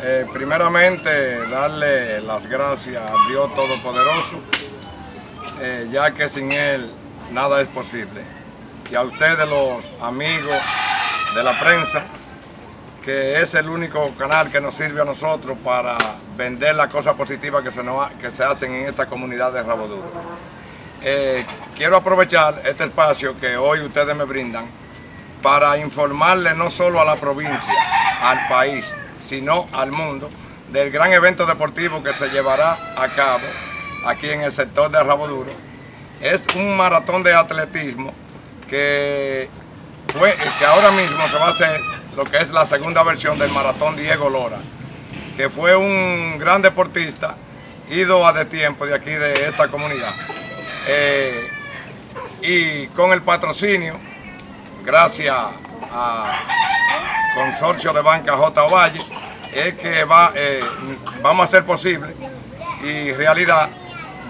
Eh, primeramente, darle las gracias a Dios Todopoderoso, eh, ya que sin Él nada es posible. Y a ustedes, los amigos de la prensa, que es el único canal que nos sirve a nosotros para vender las cosas positivas que se, que se hacen en esta comunidad de Rabo Duro. Eh, quiero aprovechar este espacio que hoy ustedes me brindan para informarle no solo a la provincia, al país, sino al mundo del gran evento deportivo que se llevará a cabo aquí en el sector de Rabo Duro. Es un maratón de atletismo que, fue, que ahora mismo se va a hacer lo que es la segunda versión del maratón Diego Lora, que fue un gran deportista, ido a de tiempo de aquí de esta comunidad. Eh, y con el patrocinio, gracias a Consorcio de Banca J. Valle, es que va, eh, vamos a hacer posible y realidad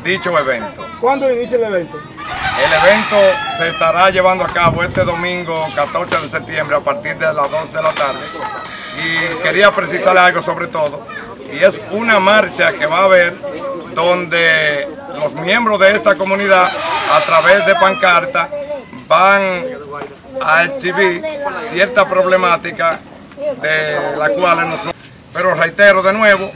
dicho evento. ¿Cuándo inicia el evento? El evento se estará llevando a cabo este domingo 14 de septiembre a partir de las 2 de la tarde. Y quería precisarle algo sobre todo. Y es una marcha que va a haber donde los miembros de esta comunidad a través de pancarta van a exhibir cierta problemática de la cual nosotros, pero reitero de nuevo,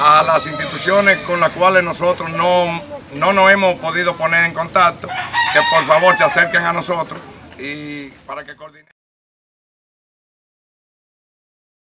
a las instituciones con las cuales nosotros no, no nos hemos podido poner en contacto, que por favor se acerquen a nosotros y para que coordinen.